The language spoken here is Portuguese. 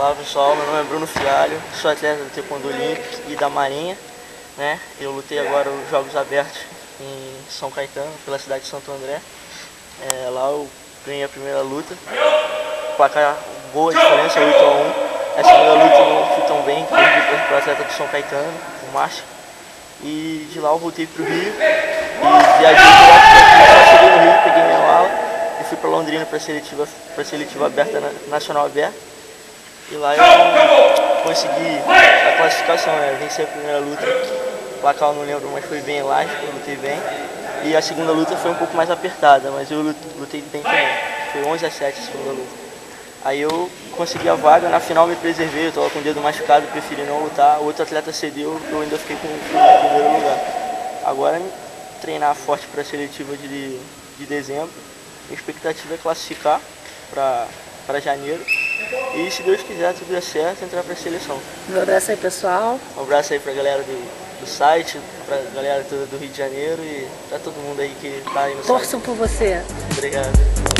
Olá pessoal, meu nome é Bruno Fialho, sou atleta do Taekwondo Olímpico e da Marinha. Né? Eu lutei agora os Jogos Abertos em São Caetano, pela cidade de Santo André. É, lá eu ganhei a primeira luta, placar boa diferença, 8 a 1 A segunda luta não fui tão bem, perdi para o atleta do São Caetano, o Márcio. E de lá eu voltei para o Rio e viajei direto cheguei no Rio, peguei minha mala e fui para Londrina para a seletiva, seletiva aberta, nacional aberta. E lá eu consegui a classificação, né? Venci a primeira luta. O placar eu não lembro, mas foi bem elástico, eu lutei bem. E a segunda luta foi um pouco mais apertada, mas eu lutei bem também. Foi 11 a 7 a segunda luta. Aí eu consegui a vaga, na final me preservei, eu estava com o dedo machucado, preferi não lutar. O outro atleta cedeu, eu ainda fiquei com, o primeiro lugar. Agora treinar forte para a seletiva de, de dezembro. A expectativa é classificar para janeiro. E se Deus quiser, tudo der certo, entrar para a seleção. Um abraço aí, pessoal. Um abraço aí para a galera do, do site, para a galera do, do Rio de Janeiro e para todo mundo aí que está aí no Torçam site. por você. Obrigado.